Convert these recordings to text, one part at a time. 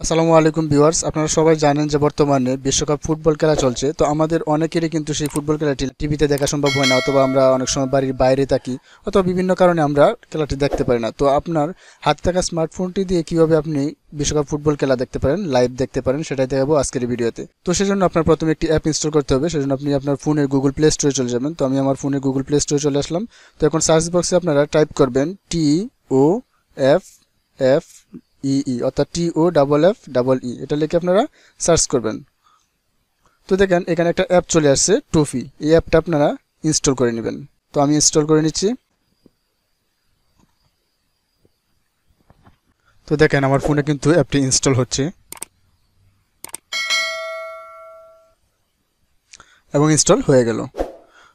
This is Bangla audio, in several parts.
আসসালামু আলাইকুম ভিউয়ার্স, আপনারা সবাই জানেন যে বর্তমানে বিশ্বকাপ ফুটবল খেলা চলছে। তো আমাদের অনেকেরই কিন্তু সেই ফুটবল খেলাটি টিভিতে দেখা সম্ভব হয় না, অথবা আমরা অনেক সময় বাড়ির বাইরে থাকি, অথবা বিভিন্ন কারণে আমরা খেলাটি দেখতে পারি না। তো আপনার হাতে থাকা স্মার্টফোনটি দিয়ে কীভাবে আপনি বিশ্বকাপ ফুটবল খেলা দেখতে পারেন, লাইভ দেখতে পারেন, সেটাই দেখাবো আজকের ভিডিওতে। তো সেজন্য আপনার প্রথমে একটি অ্যাপ ইনস্টল করতে হবে, সেজন্য আপনি আপনার ফোনের গুগল প্লে স্টোরে চলে যাবেন। তো আমি আমার ফোনে গুগল প্লে স্টোরে চলে আসলাম। তো এখন সার্চ বক্সে আপনারা টাইপ করবেন T O F F E E অর্থাৎ T O double F double E এটা লিখে আপনারা সার্চ করবেন। তো দেখেন, এখানে একটা অ্যাপ চলে আসছে টুফি এই অ্যাপটা আপনারা ইনস্টল করে নেবেন। তো আমি ইনস্টল করে নিচ্ছি। তো দেখেন, আমার ফোনে কিন্তু অ্যাপটি ইনস্টল হচ্ছে। এবং ইনস্টল হয়ে গেল।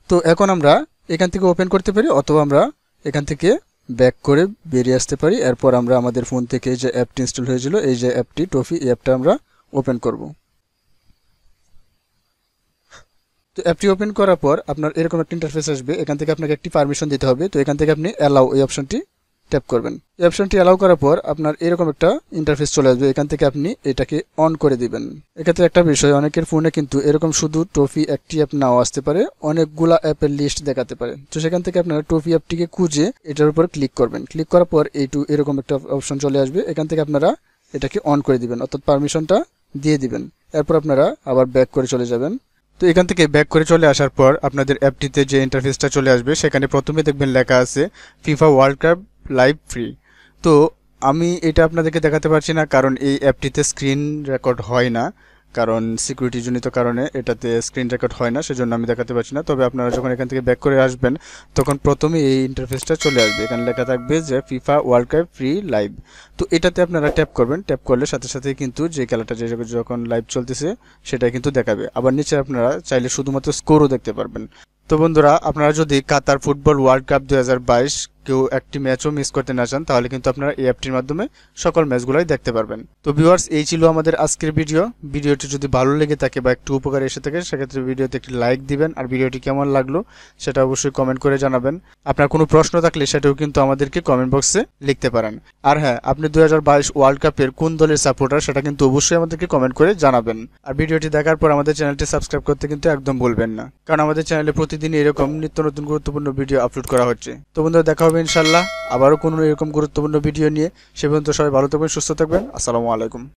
তো এখন আমরা এখান থেকে ওপেন করতে পারি, অথবা আমরা এখান থেকে ব্যাক করে বেরিয়ে আসতে পারি। এরপর আমরা আমাদের ফোন থেকে যে অ্যাপটি ইনস্টল হয়েছিল, এই যে অ্যাপটি টফি এই অ্যাপটা আমরা ওপেন করব। তো অ্যাপটি ওপেন করার পর আপনার এরকম একটা ইন্টারফেস আসবে, এখান থেকে আপনাকে একটি পারমিশন দিতে হবে। তো এখান থেকে আপনি অ্যালাউ এই অপশনটি ট্যাপ করবেন। এই অপশনটি অ্যালাউ করার পর আপনার এরকম একটা ইন্টারফেস চলে আসবে। এখান থেকে আপনি এটাকে অন করে দিবেন। এক্ষেত্রে একটা বিষয়, অনেকের ফোনে কিন্তু এরকম শুধু টফি একটি অ্যাপ নাও আসতে পারে, অনেকগুলা অ্যাপের লিস্ট দেখাতে পারে। তো সেখান থেকে আপনারা টফি অ্যাপটিকে খুঁজে এটার উপর ক্লিক করবেন। ক্লিক করার পর এইটু এরকম একটা অপশন চলে আসবে। এখান থেকে আপনারা এটাকে অন করে দিবেন, অর্থাৎ পারমিশনটা দিয়ে দিবেন। এরপর আপনারা আবার ব্যাক করে চলে যাবেন। তো এখান থেকে ব্যাক করে চলে আসার পর আপনাদের অ্যাপটিতে যে ইন্টারফেসটা চলে আসবে, সেখানে প্রথমে দেখবেন লেখা আছে FIFA world cup live free তো আমি এটা আপনাদেরকে দেখাতে পারছি না, কারণ এই অ্যাপটিতে স্ক্রিন রেকর্ড হয় না, কারণ সিকিউরিটি জনিত কারণে এটাতে স্ক্রিন রেকর্ড হয় না, সেজন্য আমি দেখাতে পারছি না। তবে আপনারা যখন এখান থেকে ব্যাক করে আসবেন, তখন প্রথমে এই ইন্টারফেসটা চলে আসবে। এখানে লেখা থাকবে যে FIFA world cup free live তো এটাতে আপনারা ট্যাপ করবেন। ট্যাপ করলে সাথে সাথে কিন্তু যে খেলাটা যে যখন লাইভ চলতেছে সেটা কিন্তু দেখাবে। আবার নিচে আপনারা চাইলে শুধুমাত্র স্কোরও দেখতে পারবেন। তো বন্ধুরা, আপনারা যদি কাতার ফুটবল ওয়ার্ল্ড কাপ দুই হাজার বাইশ কেউ একটি ম্যাচও মিস করতে না চান, তাহলে কিন্তু আপনারা এই অ্যাপটির মাধ্যমে সকল ম্যাচগুলোই দেখতে পারবেন। তো ভিউয়ার্স এই ছিল আমাদের আজকের ভিডিও ভিডিওটি যদি ভালো লেগে থাকে বা একটু উপকার এসে থাকে, সেক্ষেত্রে ভিডিওতে একটি লাইক দিবেন। আর ভিডিওটি কেমন লাগল, সেটা অবশ্যই কমেন্ট করে জানাবেন। আপনার কোনো প্রশ্ন থাকলে সেটাও কিন্তু আমাদেরকে কমেন্ট বক্সে লিখতে পারেন। আর হ্যাঁ আপনি দু হাজার বাইশ ওয়ার্ল্ড কাপের কোন দলের সাপোর্টার সেটা কিন্তু অবশ্যই আমাদেরকে কমেন্ট করে জানাবেন। আর ভিডিওটি দেখার পর আমাদের চ্যানেলটি সাবস্ক্রাইব করতে কিন্তু একদম ভুলবেন না। কারণ আমাদের চ্যানেলে প্রতিদিন এরকম নিত্য নতুন গুরুত্বপূর্ণ ভিডিও আপলোড করা হচ্ছে। তো বন্ধুরা, দেখা হবে ইনশাল্লাহ আবারও কোনো এরকম গুরুত্বপূর্ণ ভিডিও নিয়ে সে পর্যন্ত সবাই ভালো থাকবেন, সুস্থ থাকবেন। আসসালামু আলাইকুম।